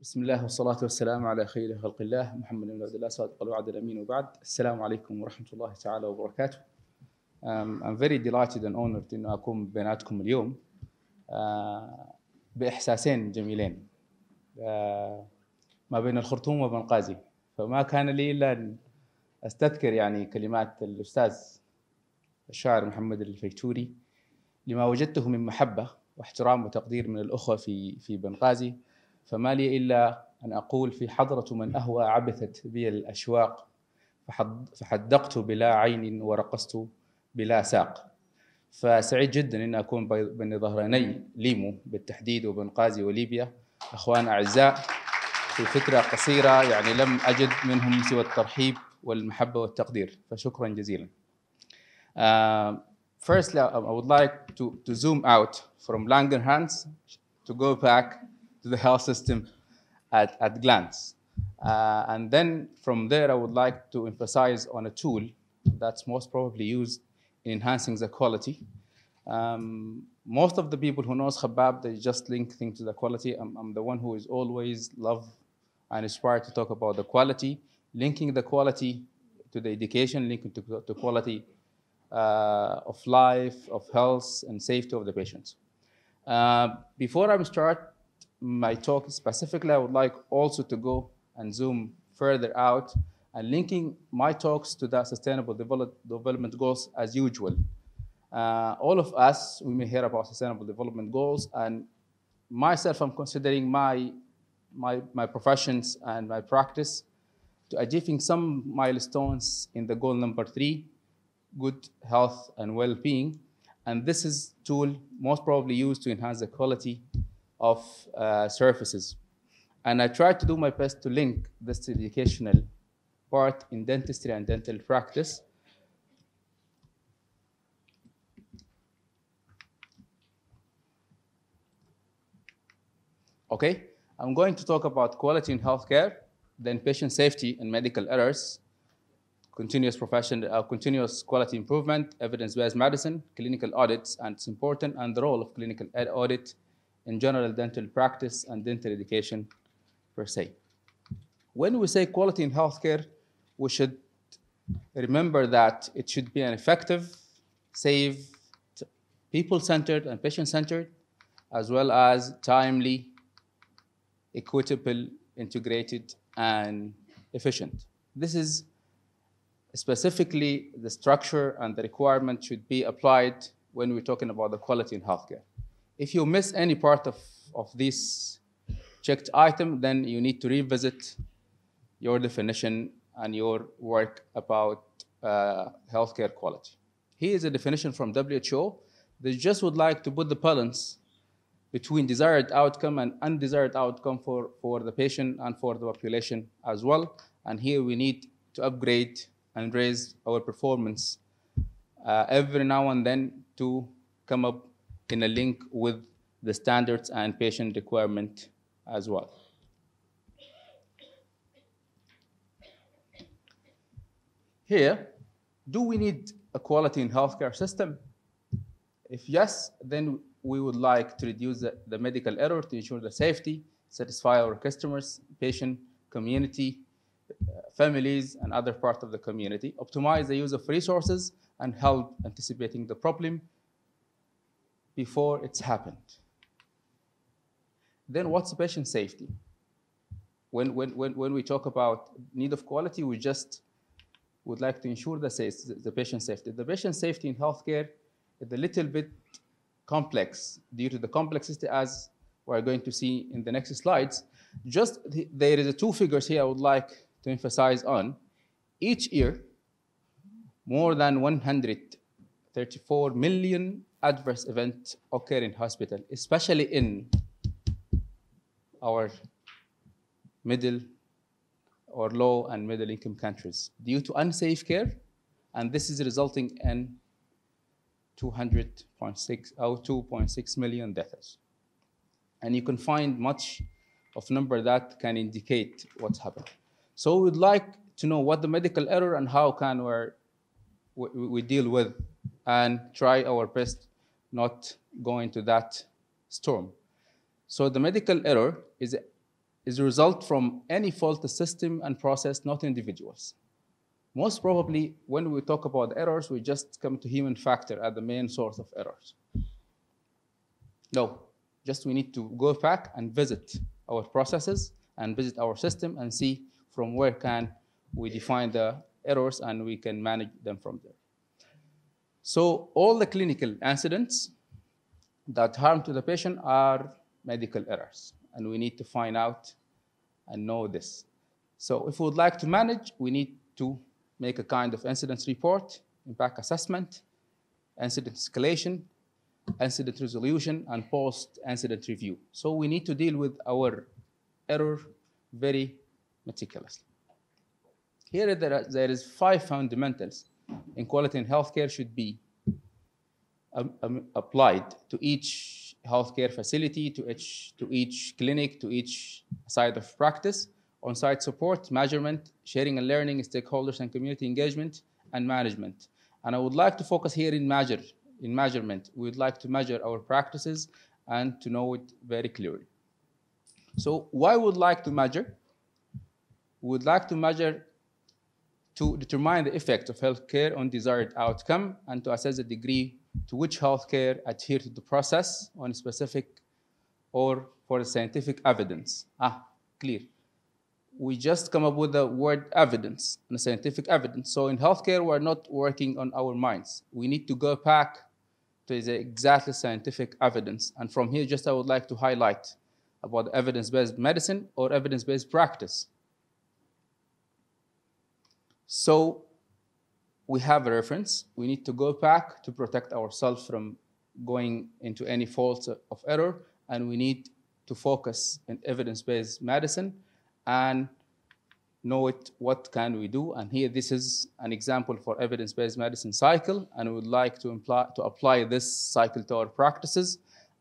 بسم الله والصلاة والسلام على خير خلق الله محمد بن عبد الله صادق الوعد الأمين وبعد. السلام عليكم ورحمة الله تعالى وبركاته. Um, I'm very delighted and honored إنه أكون بيناتكم اليوم. Uh, بإحساسين جميلين. Uh, ما بين الخرطوم وبنغازي فما كان لي إلا أن أستذكر يعني كلمات الأستاذ الشاعر محمد الفيتوري لما وجدته من محبة واحترام وتقدير من الأخوة في في بنغازي فما لي إلا أن أقول في حضرة من أهوى عبثت بي الأشواق فحد فحدقت بلا عين ورقصت بلا ساق. فسعيد جدا أن أكون بين ظهراني ليمو بالتحديد وبنغازي وليبيا. أخوان أعزاء في فترة قصيرة يعني لم أجد منهم سوى الترحيب والمحبة والتقدير فشكرا جزيلا. uh, Firstly, I would like to, to zoom out from Langerhans to go back to the health system at, at glance. Uh, and then from there, I would like to emphasize on a tool that's most probably used in enhancing the quality. Um, most of the people who knows Khabab, they just link things to the quality. I'm, I'm the one who is always love and inspired to talk about the quality, linking the quality to the education, linking to, to quality uh, of life, of health, and safety of the patients. Uh, before I start my talk specifically, I would like also to go and zoom further out and linking my talks to the Sustainable Develop Development Goals as usual. Uh, all of us, we may hear about Sustainable Development Goals, and myself, I'm considering my, my, my professions and my practice to achieving some milestones in the goal number three, good health and well-being. And this is tool most probably used to enhance the quality of uh, services. And I try to do my best to link this educational part in dentistry and dental practice. Okay, I'm going to talk about quality in healthcare, then patient safety and medical errors, continuous profession, uh, continuous quality improvement, evidence-based medicine, clinical audits, and it's important, and the role of clinical audit in general dental practice and dental education per se. When we say quality in healthcare, we should remember that it should be an effective, safe, people-centered and patient-centered, as well as timely, equitable, integrated, and efficient. This is specifically the structure and the requirement should be applied when we're talking about the quality in healthcare. If you miss any part of, of this checked item, then you need to revisit your definition and your work about uh, healthcare quality. Here is a definition from WHO. They just would like to put the balance between desired outcome and undesired outcome for, for the patient and for the population as well. And here we need to upgrade and raise our performance uh, every now and then to come up in a link with the standards and patient requirement as well. Here, do we need a quality in healthcare system? If yes, then we would like to reduce the, the medical error to ensure the safety, satisfy our customers, patient, community, uh, families and other parts of the community, optimize the use of resources, and help anticipating the problem before it's happened. Then what's patient safety? When, when, when, when we talk about need of quality, we just would like to ensure the, the patient safety. The patient safety in healthcare is a little bit complex due to the complexity as we're going to see in the next slides. Just there is a two figures here I would like to emphasize on. Each year, more than 134 million adverse events occur in hospital, especially in our middle or low and middle income countries due to unsafe care, and this is resulting in 200.6 or 2.6 million deaths. And you can find much of number that can indicate what's happening. So we'd like to know what the medical error and how can we, we deal with and try our best not go into that storm. So the medical error is is a result from any faulty system and process, not individuals. Most probably, when we talk about errors, we just come to human factor as the main source of errors. No, just we need to go back and visit our processes and visit our system and see from where can we define the errors and we can manage them from there. So all the clinical incidents that harm to the patient are medical errors, and we need to find out and know this. So if we would like to manage, we need to make a kind of incident report, impact assessment, incident escalation, incident resolution, and post-incident review. So we need to deal with our error very meticulously. Here there, are, there is five fundamentals in quality in healthcare should be um, um, applied to each healthcare facility, to each, to each clinic, to each site of practice, on-site support, measurement, sharing and learning, stakeholders and community engagement, and management. And I would like to focus here in measure, in measurement. We would like to measure our practices and to know it very clearly. So why would like to measure? We would like to measure to determine the effect of healthcare on desired outcome and to assess the degree to which healthcare adhere to the process on specific or for the scientific evidence. Ah, clear. We just come up with the word evidence and scientific evidence. So in healthcare, we're not working on our minds. We need to go back to the exactly scientific evidence. And from here, just I would like to highlight about evidence-based medicine or evidence-based practice. So we have a reference. We need to go back to protect ourselves from going into any faults of error, and we need to focus in evidence-based medicine and know it, what can we do. And here, this is an example for evidence-based medicine cycle, and we would like to, imply, to apply this cycle to our practices.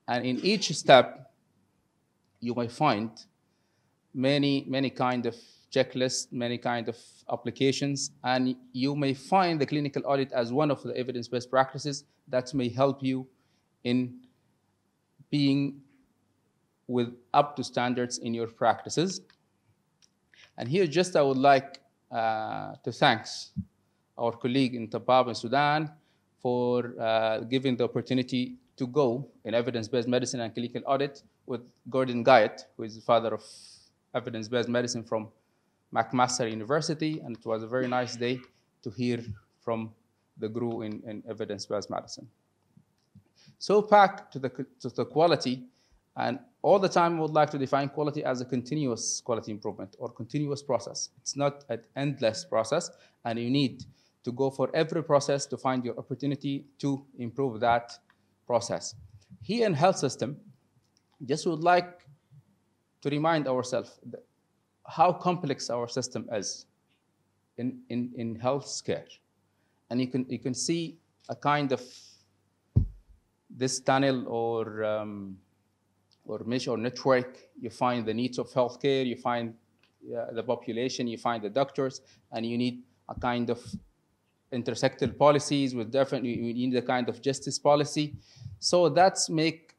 And in each step, you may find many, many kind of checklists, many kind of applications, and you may find the clinical audit as one of the evidence-based practices that may help you in being with up to standards in your practices. And here just I would like uh, to thank our colleague in Tabab in Sudan for uh, giving the opportunity to go in evidence-based medicine and clinical audit with Gordon Guyatt, who is the father of evidence-based medicine from McMaster University, and it was a very nice day to hear from the guru in, in evidence-based medicine. So back to the, to the quality, and all the time I would like to define quality as a continuous quality improvement or continuous process. It's not an endless process, and you need to go for every process to find your opportunity to improve that process. Here in health system, just would like to remind ourselves how complex our system is in, in, in health care. And you can, you can see a kind of this tunnel or, um, or mesh or network. You find the needs of healthcare, you find uh, the population, you find the doctors, and you need a kind of intersectoral policies with different, you need a kind of justice policy. So that's make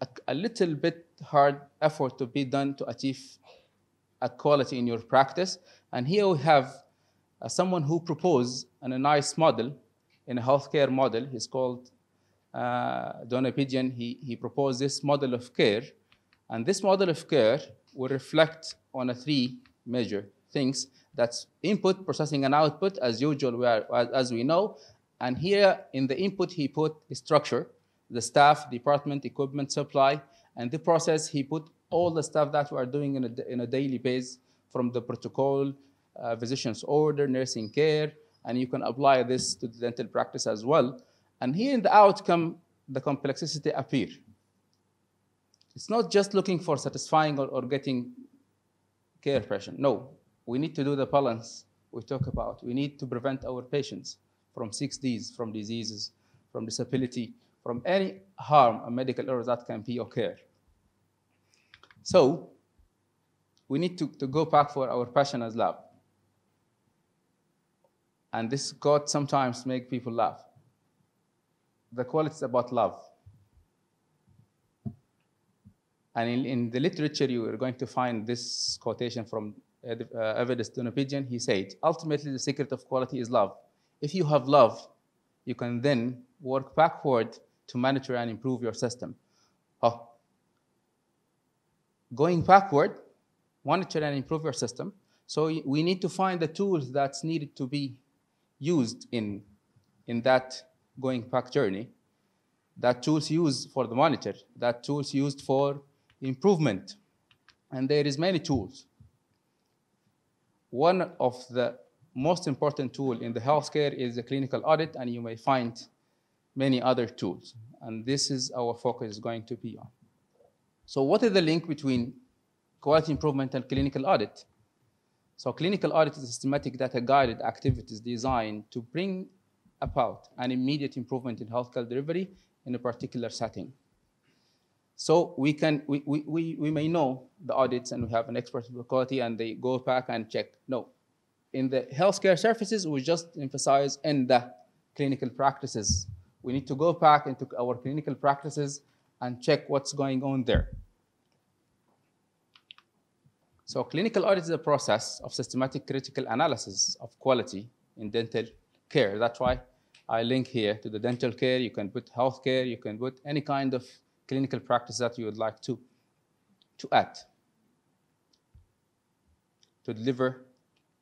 a, a little bit hard effort to be done to achieve a quality in your practice. And here we have uh, someone who proposed an, a nice model in a healthcare model. He's called uh, Donabedian. He, he proposed this model of care. And this model of care will reflect on a three major things. That's input, processing, and output, as usual, we are, as we know. And here in the input, he put structure, the staff, department, equipment, supply, and the process, he put all the stuff that we are doing in a, in a daily base from the protocol, uh, physician's order, nursing care, and you can apply this to the dental practice as well. And here in the outcome, the complexity appear. It's not just looking for satisfying or, or getting care patient. No, we need to do the balance we talk about. We need to prevent our patients from six Ds, from diseases, from disability, from any harm, or medical error that can be occur. So we need to, to go back for our passion as love. And this quote sometimes make people laugh. The quality is about love. And in, in the literature, you are going to find this quotation from uh, Avedis Donabedian. He said, ultimately, the secret of quality is love. If you have love, you can then work backward to monitor and improve your system. Oh. Going backward, monitor and improve your system. So we need to find the tools that's needed to be used in, in that going back journey. That tools used for the monitor, that tools used for improvement. And there is many tools. One of the most important tool in the healthcare is the clinical audit, and you may find many other tools. And this is our focus is going to be on. So what is the link between quality improvement and clinical audit? So clinical audit is a systematic data-guided activities designed to bring about an immediate improvement in healthcare delivery in a particular setting. So we can we, we, we may know the audits and we have an expert in quality and they go back and check. No. In the healthcare services, we just emphasize in the clinical practices. We need to go back into our clinical practices and check what's going on there. So clinical audit is a process of systematic critical analysis of quality in dental care. That's why I link here to the dental care. You can put healthcare. You can put any kind of clinical practice that you would like to, to add, to deliver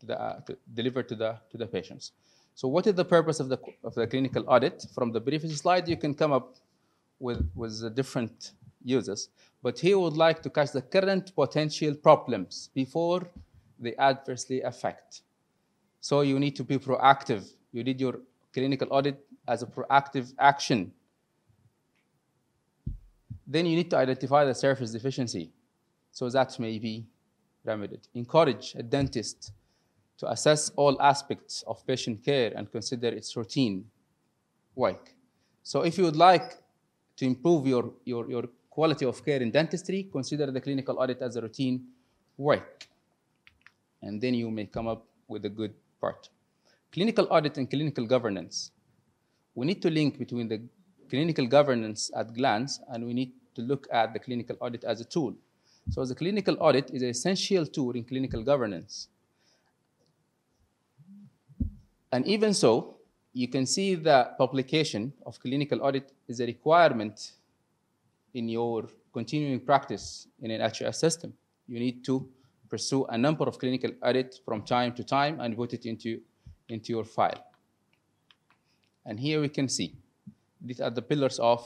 to the, uh, to deliver to the, to the patients. So what is the purpose of the, of the clinical audit? From the previous slide, you can come up with, with different uses. But he would like to catch the current potential problems before they adversely affect. So you need to be proactive. You did your clinical audit as a proactive action then you need to identify the surface deficiency so that may be remedied. Encourage a dentist to assess all aspects of patient care and consider its routine work. So if you would like to improve your, your, your quality of care in dentistry, consider the clinical audit as a routine work. And then you may come up with a good part. Clinical audit and clinical governance. We need to link between the clinical governance at glance and we need to look at the clinical audit as a tool. So the clinical audit is an essential tool in clinical governance. And even so, you can see that publication of clinical audit is a requirement in your continuing practice in an NHS system. You need to pursue a number of clinical audits from time to time and put it into, into your file. And here we can see these are the pillars of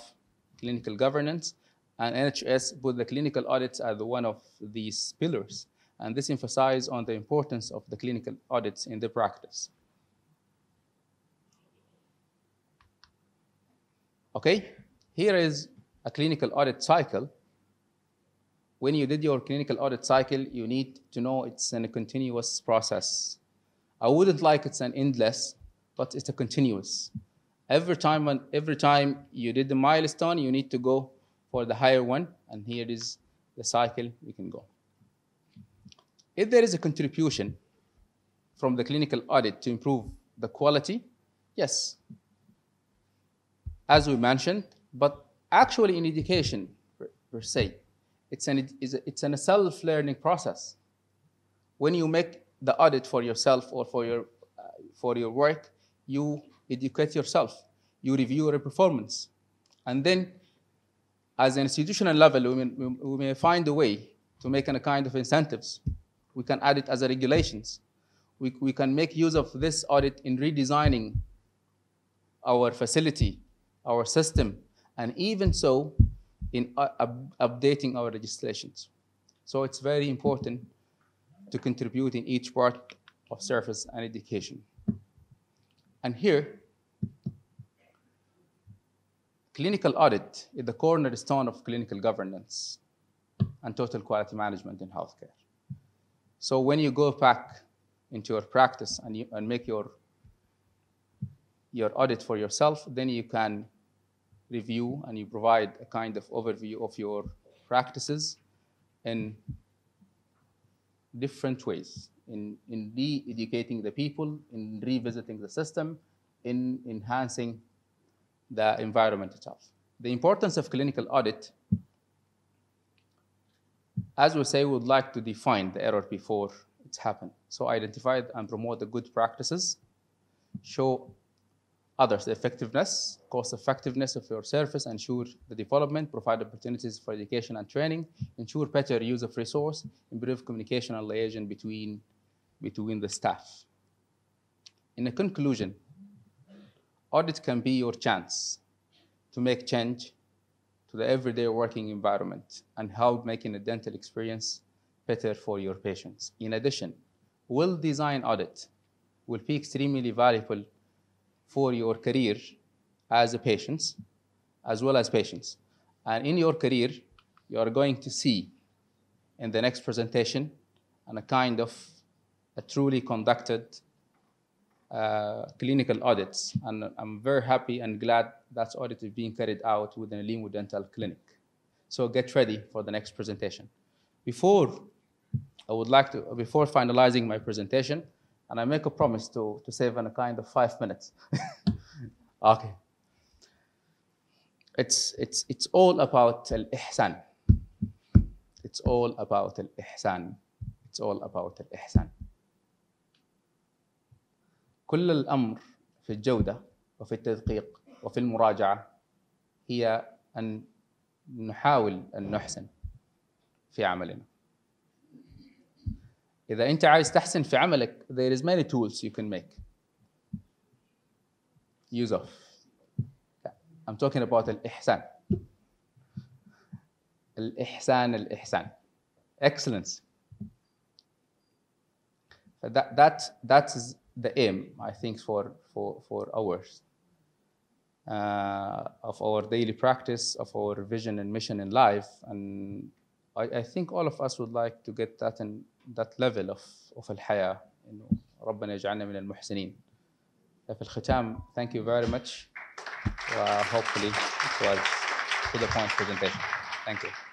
clinical governance and NHS put the clinical audits as one of these pillars. And this emphasizes on the importance of the clinical audits in the practice. Okay, here is a clinical audit cycle. When you did your clinical audit cycle, you need to know it's a continuous process. I wouldn't like it's an endless, but it's a continuous. Every time, every time you did the milestone, you need to go for the higher one, and here is the cycle we can go. If there is a contribution from the clinical audit to improve the quality, yes, as we mentioned, but actually in education per, se, it's an, it's a self-learning process. When you make the audit for yourself or for your, uh, for your work, you educate yourself, you review your performance, and then as an institutional level, we may, we may find a way to make a kind of incentives. We can add it as a regulations. We, we can make use of this audit in redesigning our facility, our system, and even so in updating our legislations. So it's very important to contribute in each part of service and education. And here, Clinical audit is the cornerstone of clinical governance and total quality management in healthcare. So when you go back into your practice and, you, and make your, your audit for yourself, then you can review and you provide a kind of overview of your practices in different ways, in, in re-educating the people, in revisiting the system, in enhancing the environment itself. The importance of clinical audit as we say, we would like to define the error before it's happened. So identify and promote the good practices, show others the effectiveness, cost effectiveness of your service, ensure the development, provide opportunities for education and training, ensure better use of resource, improve communication and liaison between, between the staff. In a conclusion, audit can be your chance to make change to the everyday working environment and help making a dental experience better for your patients. In addition, well-designed audit will be extremely valuable for your career as a patient, as well as patients. And in your career, you are going to see in the next presentation and a kind of a truly conducted uh, clinical audits. And I'm very happy and glad that audit is being carried out within a LIMU Dental Clinic. So get ready for the next presentation. Before I would like to, before finalizing my presentation, and I make a promise to, to save in a kind of five minutes. okay. It's, it's, it's all about al-ihsan. It's all about al-ihsan. It's all about al-ihsan. كل الأمر في الجودة وفي التدقيق وفي المراجعة هي أن نحاول أن نحسن في عملنا. إذا أنت عايز تحسن في عملك there is many tools you can make use of. I'm talking about الإحسان. الإحسان الإحسان. Excellence. That, that, that's the aim, I think, for, for, for ours, uh, of our daily practice, of our vision and mission in life. And I, I think all of us would like to get that in that level of, of الحياة إنه ربنا يجعلنا من المحسنين. في الختام, thank you very much. Uh, hopefully it was to the point presentation. Thank you.